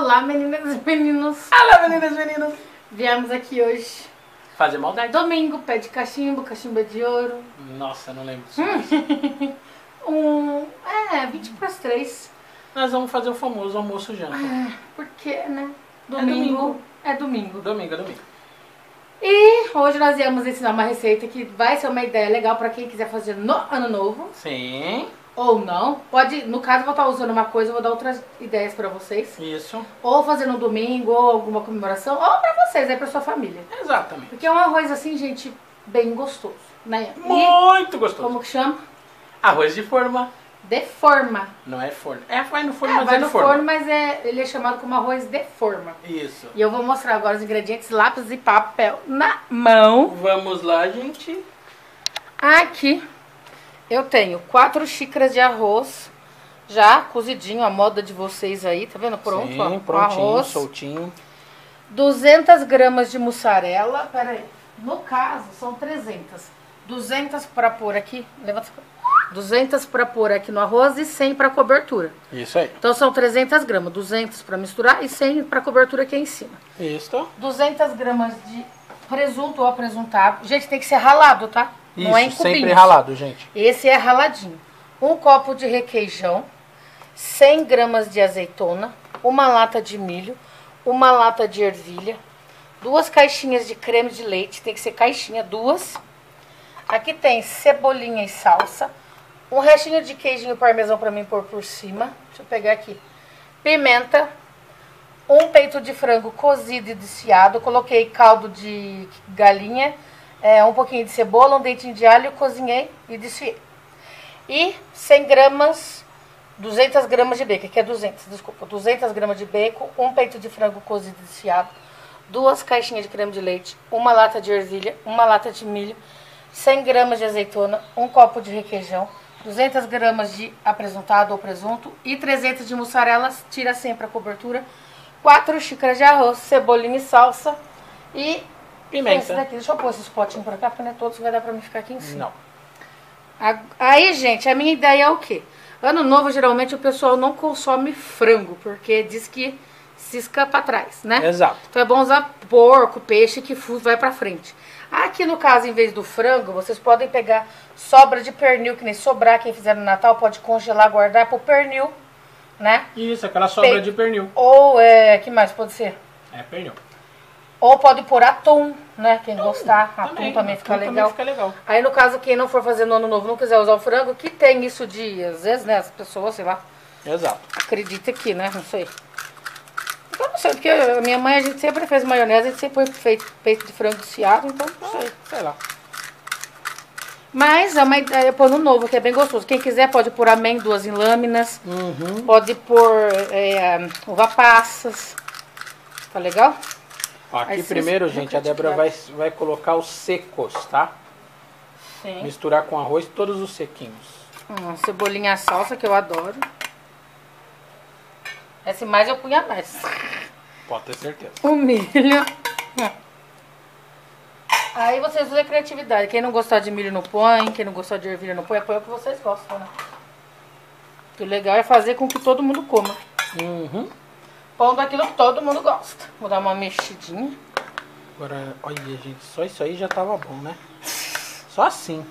Olá, meninas e meninos. Olá, meninas e meninos. Viemos aqui hoje. Fazer maldade? Domingo, pé de cachimbo, cachimbo é de ouro. Nossa, não lembro disso. Um. É, 20 para as 3. Nós vamos fazer o famoso almoço janta. Porque, né? domingo. É domingo. Domingo, é domingo. E hoje nós íamos ensinar uma receita que vai ser uma ideia legal para quem quiser fazer no ano novo. Sim, Ou não. Pode, no caso, eu vou estar usando uma coisa, eu vou dar outras ideias para vocês. isso. Ou fazer no domingo, ou alguma comemoração, ou para vocês, aí para sua família. Exatamente. Porque é um arroz assim, gente, bem gostoso, né? E Muito gostoso. como que chama? Arroz de forma. De forma. Não é forno. É, vai no forno, É, mas vai é no forno. forno, mas é, ele é chamado como arroz de forma. Isso. E eu vou mostrar agora os ingredientes, lápis e papel na mão. Vamos lá, gente. Aqui eu tenho quatro xícaras de arroz, já cozidinho, a moda de vocês aí, tá vendo? Pronto, Sim, ó, prontinho, arroz. soltinho. 200 gramas de mussarela, peraí, no caso são 300. 200 para pôr aqui, levanta, 200 para pôr aqui no arroz e 100 para cobertura. Isso aí. Então são 300 gramas, 200 para misturar e 100 para cobertura aqui em cima. Isso. 200 gramas de presunto ou apresuntado. Gente, tem que ser ralado, tá? Não é em Isso, sempre ralado, gente. Esse é raladinho. Um copo de requeijão, 100 gramas de azeitona, uma lata de milho, uma lata de ervilha, duas caixinhas de creme de leite, tem que ser caixinha, duas. Aqui tem cebolinha e salsa, um restinho de queijinho parmesão para mim pôr por cima. Deixa eu pegar aqui. Pimenta, um peito de frango cozido e desfiado, coloquei caldo de galinha, é, um pouquinho de cebola, um dentinho de alho, cozinhei e desfiei. E 100 gramas, 200 gramas de bacon, que é 200, desculpa, 200 gramas de bacon, um peito de frango cozido e desfiado, duas caixinhas de creme de leite, uma lata de ervilha, uma lata de milho, 100 gramas de azeitona, um copo de requeijão, 200 gramas de apresentado ou presunto e 300 de mussarela, tira sempre a cobertura, 4 xícaras de arroz, cebolinha e salsa e esse Pimenta. daqui. Deixa eu pôr esses potinhos pra cá, porque não é todos que vai dar pra mim ficar aqui em cima. Não. Aí, gente, a minha ideia é o quê? Ano novo, geralmente, o pessoal não consome frango, porque diz que cisca pra trás, né? Exato. Então é bom usar porco, peixe, que vai pra frente. Aqui, no caso, em vez do frango, vocês podem pegar sobra de pernil, que nem sobrar, quem fizer no Natal, pode congelar, guardar pro pernil, né? Isso, aquela sobra Pe- de pernil. Ou, é, que mais pode ser? É pernil. Ou pode pôr atum, né? Quem gostar, atum também, Também, fica atum legal. também fica legal. Aí, no caso, quem não for fazer no ano novo, não quiser usar o frango, que tem isso de, às vezes, né, as pessoas, sei lá, Exato. acredita que, né, não sei. Eu não sei, porque a minha mãe, a gente sempre fez maionese, a gente sempre feito, peito de frango desfiado, então não sei. Sei lá. Mas é uma ideia pôr no novo, que é bem gostoso. Quem quiser pode pôr amêndoas em lâminas, Uhum. pode pôr é, uva passas, tá legal? Aqui primeiro, gente, a Débora vai, vai colocar os secos, tá? Sim. Misturar com arroz todos os sequinhos. Hum, cebolinha salsa, que eu adoro. Esse mais eu punha mais. Pode ter certeza. O milho. Aí vocês usam a criatividade. Quem não gostar de milho não põe, quem não gostar de ervilha não põe, põe o que vocês gostam, né? O legal é fazer com que todo mundo coma. Uhum. Pondo aquilo que todo mundo gosta. Vou dar uma mexidinha. Agora, olha, gente, só isso aí já tava bom, né? Só assim.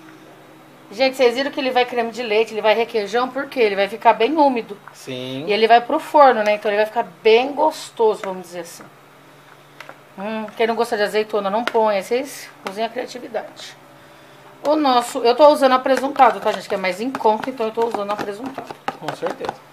Gente, vocês viram que ele vai creme de leite, ele vai requeijão, por quê? Ele vai ficar bem úmido. Sim. E ele vai pro forno, né? Então ele vai ficar bem gostoso, vamos dizer assim. Hum, quem não gosta de azeitona não põe, vocês usem a criatividade. O nosso, eu tô usando apresuntado, tá gente? Que é mais em conta, então eu tô usando apresuntado. Com certeza.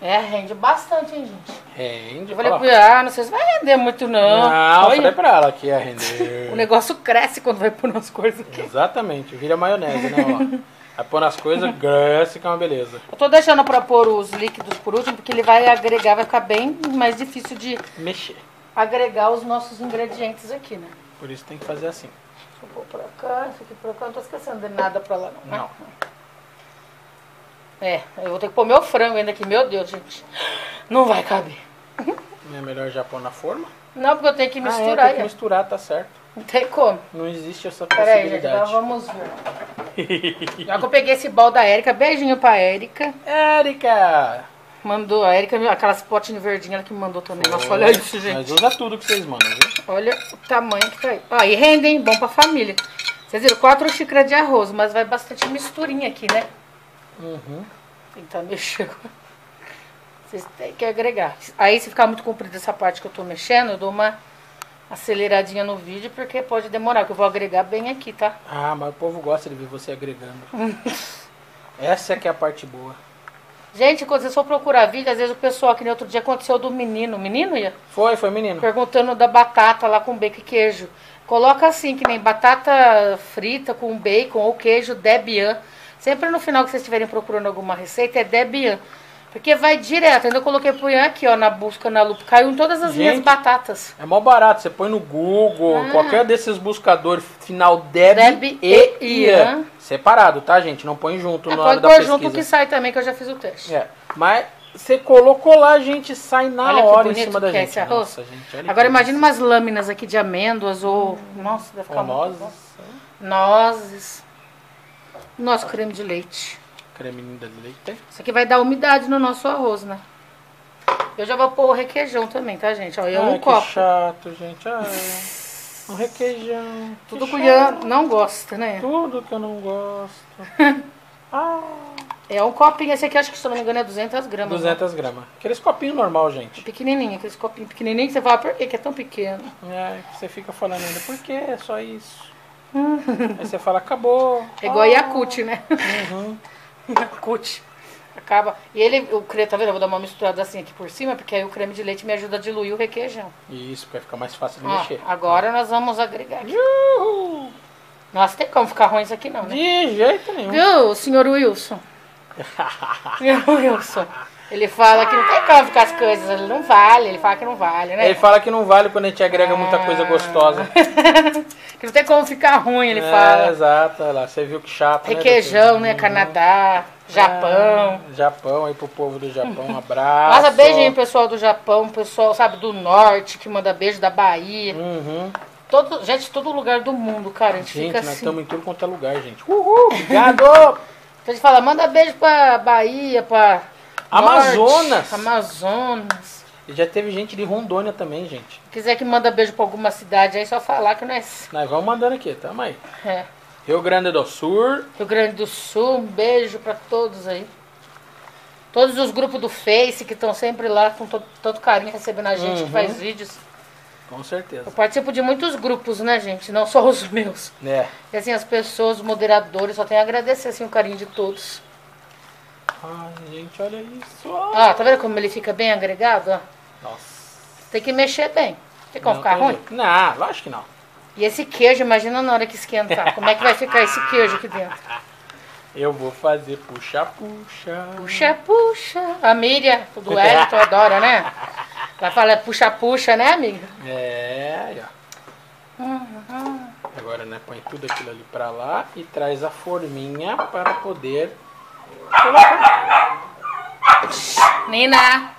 É, rende bastante, hein, gente? Rende. Eu falei fala. pro ah, não sei se vai render muito não. Não, eu Olha, falei pra ela que ia render. o negócio cresce quando vai pôr nas coisas aqui. Exatamente, vira maionese, né? Ó. Vai pôr nas coisas, cresce que é uma beleza. Eu tô deixando pra pôr os líquidos por último, porque ele vai agregar, vai ficar bem mais difícil de Mexer. agregar os nossos ingredientes aqui, né? Por isso tem que fazer assim. Deixa eu pôr pra cá, isso aqui pra cá. Não tô esquecendo de nada pra lá, não. né? É, eu vou ter que pôr meu frango ainda aqui. Meu Deus, gente. Não vai caber. Não é melhor já pôr na forma? Não, porque eu tenho que Ah, é, misturar. tem que ó. misturar, tá certo. Não tem como. Não existe essa Pera aí, gente. Agora possibilidade. vamos ver. Já que eu peguei esse bol da Érica. Beijinho pra Érica. Érica! mandou. A Erika, aquelas potinhas verdinhas, ela que me mandou também. Nossa, olha isso, gente. Mas usa tudo que vocês mandam, viu? Olha o tamanho que tá aí. Ó, e rende, hein? Bom pra família. Vocês viram? Quatro xícaras de arroz, mas vai bastante misturinha aqui, né? Uhum. Tentar mexer agora. Vocês têm que agregar. Aí, se ficar muito comprida essa parte que eu tô mexendo, eu dou uma aceleradinha no vídeo, porque pode demorar, que eu vou agregar bem aqui, tá? Ah, mas o povo gosta de ver você agregando. Essa é que é a parte boa. Gente, quando vocês for procurar vídeo, às vezes o pessoal, que nem outro dia aconteceu do menino. Menino ia? Foi, foi menino. Perguntando da batata lá com bacon e queijo. Coloca assim, que nem batata frita com bacon ou queijo Debian. Sempre no final que vocês estiverem procurando alguma receita é Debian. Porque vai direto. Ainda coloquei pro Ian aqui, ó, na busca na lupa. Caiu em todas as minhas Gente. batatas. É mó barato, você põe no Google, Ah. qualquer desses buscadores, final Deb, Deb e Ian. Separado, tá, gente? Não põe junto É, na hora pode da pôr pesquisa. junto que sai também, que eu já fiz o teste. É, mas você colocou lá, gente, sai na Olha hora em cima da é gente. Nossa, gente, Agora imagina umas lâminas aqui de amêndoas ou... Nossa, deve ficar muito Famosas. bom. Nozes. Nosso creme de leite. Creminho de leite. Isso aqui vai dar umidade no nosso arroz, né? Eu já vou pôr o requeijão também, tá, gente? Ó, é um Ai, copo. que chato, gente. Ai, um requeijão. que Tudo que o chato. Ian não gosta, né? Tudo que eu não gosto. ah, É um copinho. Esse aqui, acho que, se eu não me engano, é 200 gramas. 200 gramas. Aqueles copinhos normal, Né? gente. Pequenininho, aqueles copinhos pequenininhos que você fala, por que que é tão pequeno? É, você fica falando ainda, por que é só isso? Aí você fala, acabou. É igual Ah, Yakut, né? Uhum. Yakut. Acaba. E ele, o creme, tá vendo? Eu vou dar uma misturada assim aqui por cima, porque aí o creme de leite me ajuda a diluir o requeijão. Isso, vai ficar mais fácil de Ó, mexer. agora nós vamos agregar aqui. Uhul. Nossa, tem como ficar ruim isso aqui não, né? De jeito nenhum. Viu, senhor Wilson? Senhor Wilson. Ele fala que não tem como ficar as coisas, ele não vale, ele fala que não vale, né? Ele fala que não vale quando a gente agrega muita coisa gostosa. que não tem como ficar ruim, ele é, fala. exato, olha lá. Você viu que chato, né, Requeijão, doutor? né? Canadá, Japão. Ah, Japão, aí pro povo do Japão, um abraço. Nossa, beijinho, pessoal do Japão, pessoal, sabe, do norte, que manda beijo da Bahia. Uhum. Todo, gente, todo lugar do mundo, cara. A gente, Gente, fica nós assim. estamos em tudo quanto é lugar, gente. Uhul, obrigado! A gente fala, manda beijo pra Bahia, pra. Amazonas. Norte, Amazonas. e já teve gente de Rondônia também, gente. Quiser que manda beijo pra alguma cidade aí, só falar que nós. Nós vamos mandando aqui, tamo aí. É. Rio Grande do Sul. Rio Grande do Sul, um beijo pra todos aí. Todos os grupos do Face que estão sempre lá com to- tanto carinho recebendo a gente que Uhum. faz vídeos. Com Eu certeza. participo de muitos grupos, né, gente? Não só os meus. É. E assim, as pessoas, os moderadores, só tenho a agradecer assim, o carinho de todos. Ai, gente, olha isso. Ó, tá vendo como ele fica bem agregado? Ó? Nossa. Tem que mexer bem. Tem como Não ficar tem ruim? jeito. Não, lógico que não. E esse queijo, imagina na hora que esquentar. Como é que vai ficar esse queijo aqui dentro? Eu vou fazer puxa-puxa. Puxa, puxa. A Miriam, do Wellington, adora, né? Vai falar puxa, puxa, né, amiga? É, aí, ó. Uhum. Agora, né, põe tudo aquilo ali pra lá e traz a forminha para poder colocar. Nina.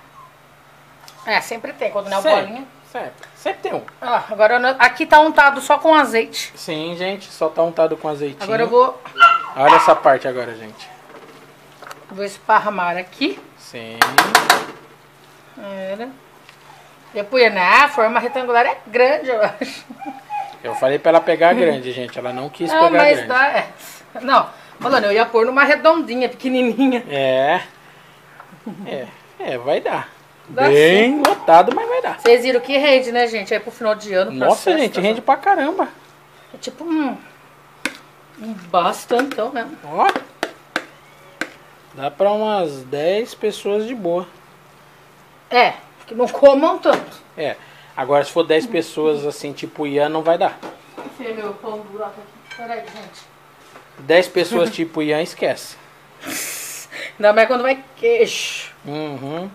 É, sempre tem, quando não é o bolinha. Sempre, sempre. Tem um. Ó, agora eu- aqui tá untado só com azeite. Sim, gente, só tá untado com azeitinho. Agora eu vou, Olha essa parte agora, gente. vou esparramar aqui. Sim. Era. Depois, né? A forma retangular é grande, eu acho. Eu falei pra ela pegar grande, gente. Ela não quis Não, pegar mas grande. dá. É. Não, falando, eu ia pôr numa redondinha, pequenininha. É. É, é, vai dar. Dá Bem lotado, mas vai dar. Vocês viram que rende, né, gente? Aí pro final de ano. Nossa, festas, gente, rende pra caramba. É tipo um. Um bastantão mesmo. Ó. Dá pra umas 10 pessoas de boa. É, que não comam tanto. É. Agora, se for 10 pessoas assim, tipo Ian, não vai dar. Enfia meu pão buraco aqui. Peraí, gente. 10 pessoas tipo Ian, esquece. Ainda mais quando vai queijo. Uhum.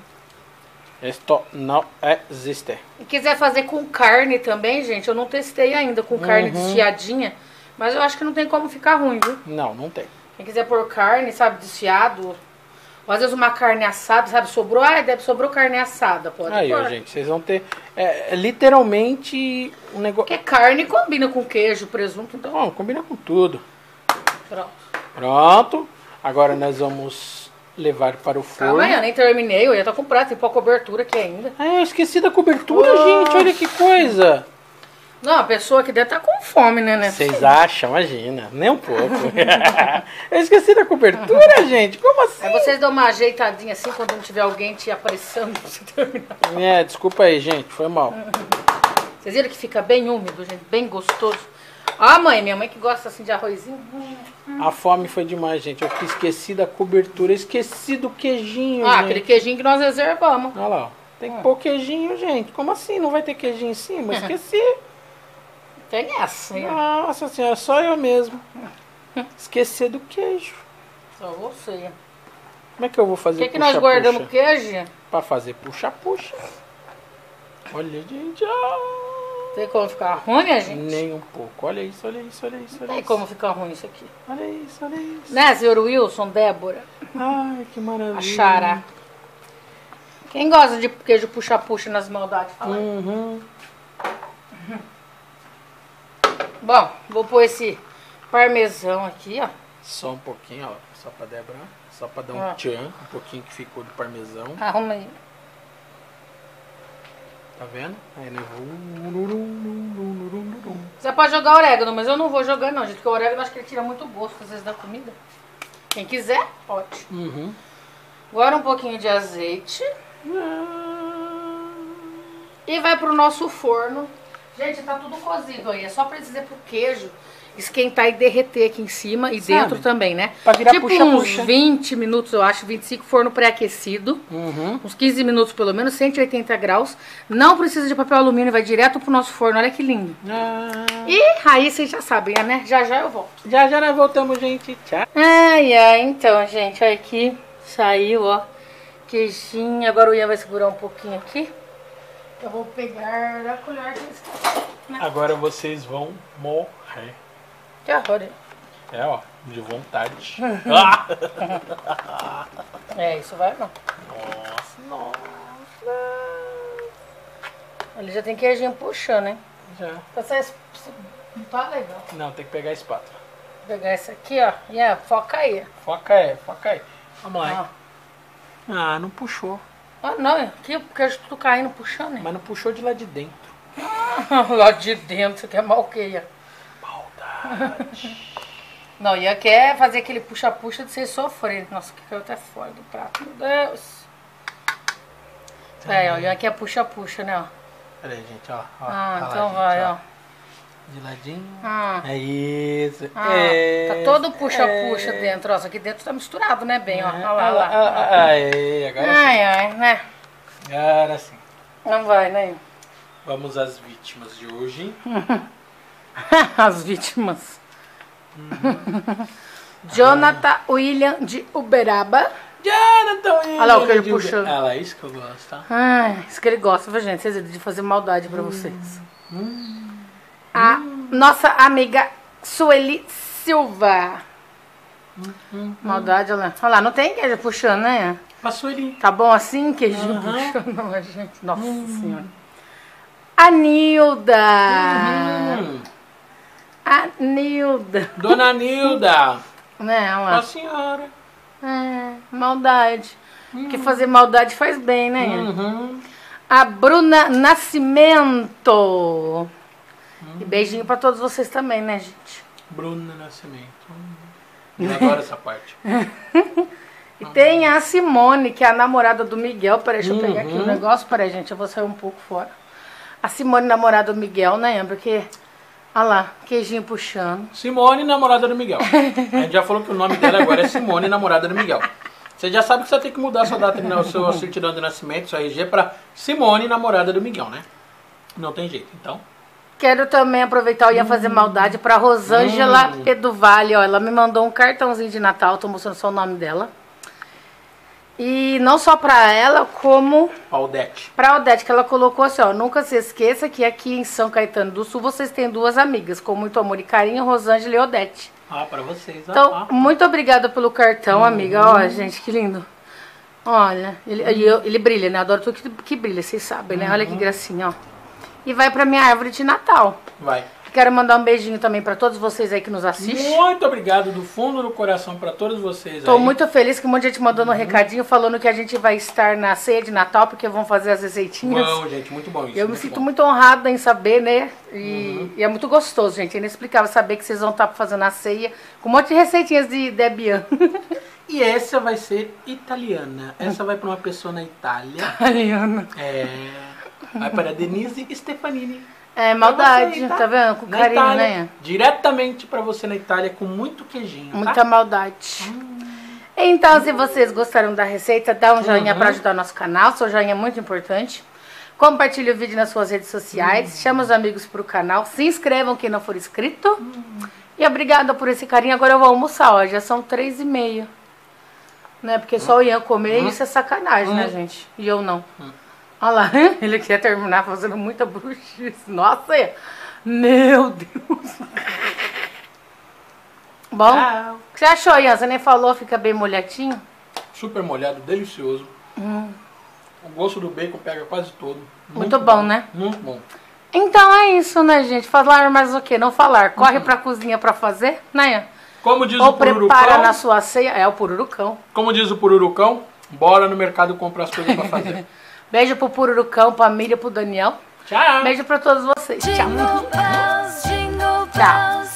Isto não existe. E quiser fazer com carne também, gente, eu não testei ainda com carne Uhum. desfiadinha. Mas eu acho que não tem como ficar ruim, viu? Não, não tem. Quem quiser pôr carne, sabe, desfiado. Ou às vezes uma carne assada, sabe, sobrou. Ai, deve sobrou carne assada, pode Aí, ó, pôr. gente, vocês vão ter. É, é literalmente um negócio. Porque carne combina com queijo, presunto, então. Bom, combina com tudo. Pronto. Pronto. Agora nós vamos levar para o forno. Calma aí, eu nem terminei, eu ia estar com prato, tem pôr a cobertura aqui ainda. Ah, eu esqueci da cobertura, Oh. gente. Olha que coisa. Não, a pessoa que deve estar com fome, né, né? Vocês acham, imagina. Nem um pouco. eu esqueci da cobertura, gente. Como assim? Aí vocês dão uma ajeitadinha assim quando não tiver alguém te apressando pra você terminar. É, desculpa aí, gente. Foi mal. Vocês viram que fica bem úmido, gente, bem gostoso. Ah, mãe, minha mãe que gosta assim de arrozinho. A fome foi demais, gente. Eu esqueci da cobertura. Esqueci do queijinho, Ah, gente. aquele queijinho que nós reservamos. Olha lá, ó. Tem que pôr queijinho, gente. Como assim? Não vai ter queijinho em cima? Esqueci. Tem essa? Nossa senhora, só eu mesmo. Esquecer do queijo. Só você. Como é que eu vou O fazer que, que nós puxa-puxa? guardamos queijo? Pra fazer puxa-puxa. Olha, gente. ah. Tem como ficar ruim, minha gente? Nem um pouco. Olha isso, olha isso, olha isso. Olha Tem isso. como ficar ruim isso aqui. Olha isso, olha isso. Né, senhor Wilson, Débora, Ai, que maravilha. a Xara. Quem gosta de queijo puxa-puxa nas maldades? Fala aí. Uhum. Bom, vou pôr esse parmesão aqui, ó. Só um pouquinho, ó. Só pra Débora. Só pra dar um tchan. Um pouquinho que ficou de parmesão. Arruma aí. Tá vendo? Aí, né? Você pode jogar orégano, mas eu não vou jogar não, gente, porque o orégano acho que ele tira muito gosto, às vezes, da comida. Quem quiser, pode. Uhum. Agora um pouquinho de azeite. E vai pro nosso forno. Gente, tá tudo cozido aí. É só pra dizer pro queijo esquentar e derreter aqui em cima e Sabe? dentro também, né? Pra virar tipo puxa-puxa. uns 20 minutos, eu acho, 25, forno pré-aquecido. Uhum. Uns 15 minutos pelo menos, 180 graus. Não precisa de papel alumínio, vai direto pro nosso forno. Olha que lindo. Ah, E aí vocês já sabem, né? Já já eu volto. já já nós voltamos, gente. Tchau. Ai, ai, então, gente, olha aqui. Saiu, ó. Queijinho. Agora o Ian vai segurar um pouquinho aqui. Eu vou pegar a colher que eles Agora vocês vão morrer. Que horror. hein? É, ó. De vontade. ah! É, isso vai não. Nossa, nossa. Ele já tem queijinho puxando, hein? Já. Essa es- não tá legal. Não, tem que pegar a espátula. Vou pegar esse aqui, ó. Ian, foca aí. Foca aí, foca aí. Vamos lá. Hein? Ah, não puxou. Ah, não, aqui o queijo tudo caindo, puxando, hein? Mas não puxou de lá de dentro. Lá de dentro, você quer mal o quê, Ian? Maldade. Não, Ian quer fazer aquele puxa-puxa de vocês sofrerem. Nossa, que caiu até fora do prato. Meu Deus. É, ó, Ian quer puxa-puxa, né, ó. Pera aí, gente, ó. ó. Ah, lá, então gente, vai, ó. De ladinho. Ah, É isso. ah, é, tá todo puxa-puxa é. dentro, ó. Isso aqui dentro tá misturado, né, bem, ó. Olha lá, Ah, olha lá. ah, ah, Aê, agora sim. Ai, ai, né? Agora sim. Não vai, né? Vamos às vítimas de hoje. As vítimas. Jonathan William de Uberaba. Jonathan Olha lá o que ele puxou. Ah lá, isso que eu gosto, tá? Ai, isso que ele gosta, viu, gente? Vocês de fazer maldade pra vocês. A nossa amiga Sueli Silva. Maldade, olha lá. Olha lá, não tem queijo puxando, né? Passou ele. Tá bom assim, queijinho puxando? Não, mas, gente. Nossa senhora. A Nilda. Hum. A Nilda. Dona Nilda. Né, olha A senhora. É, maldade. Porque fazer maldade faz bem, né? Uhum. A Bruna Nascimento. E beijinho pra todos vocês também, né, gente? Bruna Nascimento. Hum. Eu adoro essa parte. E tem a Simone, que é a namorada do Miguel. Peraí, deixa eu pegar aqui o Uhum. negócio. Peraí, gente, eu vou sair um pouco fora. A Simone, namorada do Miguel, né? Porque, olha lá, queijinho puxando. Simone, namorada do Miguel. A gente já falou que o nome dela agora é Simone, namorada do Miguel. Você já sabe que você tem que mudar sua data, de- o seu certidão de nascimento, seu RG, pra Simone, namorada do Miguel, né? Não tem jeito, então. Quero também aproveitar, eu ia fazer maldade pra Rosângela Hum. Ó, ela me mandou um cartãozinho de Natal, tô mostrando só o nome dela. E não só pra ela, como Aldete. Pra Odete, que ela colocou assim, ó, nunca se esqueça que aqui em São Caetano do Sul vocês têm duas amigas, com muito amor e carinho, Rosângela e Odete. Ah, pra vocês. Então, ó. muito obrigada pelo cartão, amiga. Ó, gente, que lindo. Olha, ele, e eu- ele brilha, né? Adoro tudo que, que brilha, vocês sabem, né? Olha que gracinha, ó. E vai pra minha árvore de Natal. Vai. Quero mandar um beijinho também para todos vocês aí que nos assistem. Muito obrigado do fundo do coração para todos vocês Tô aí. muito feliz que um monte de gente mandou um recadinho falando que a gente vai estar na ceia de Natal, porque vão fazer as receitinhas. Bom, gente, muito bom isso. Eu me sinto bom. muito honrada em saber, né? E, e é muito gostoso, gente. É inexplicável saber que vocês vão estar fazendo a ceia com um monte de receitinhas de Debian. E essa vai ser italiana. Essa vai para uma pessoa na Itália. Ariana. É. Vai para Denise Stefanini. É maldade, você aí, tá vendo? Com Na carinho, Itália, né? Diretamente para você na Itália com muito queijinho. tá? Muita maldade. Então, se vocês gostaram da receita, dá um joinha Uhum. para ajudar o nosso canal. Seu joinha é muito importante. Compartilhe o vídeo nas suas redes sociais. Uhum. Chama os amigos pro canal. Se inscrevam quem não for inscrito. E obrigada por esse carinho. Agora eu vou almoçar, ó. Já são três e meia. Né? Porque só o Ian comer, Uhum. isso é sacanagem, né, gente? E eu não. Olha lá, ele quer terminar fazendo muita bruxice. Nossa, Ian. meu Deus. Bom, Tchau. o que você achou, Ian? Você nem falou, fica bem molhadinho? Super molhado, delicioso. Hum. O gosto do bacon pega quase todo. Muito bom, né? Muito bom. Então é isso, né, gente? Falar mais o quê? Não falar. Corre pra cozinha pra fazer, né? Ian? Como diz Ou o pururucão, prepara na sua ceia. É o pururucão. como diz o pururucão, bora no mercado comprar as coisas para fazer. Beijo pro pururucão, pra Miriam, pro Daniel. Tchau. Beijo pra todos vocês. Tchau. Jingle bells, jingle Tchau.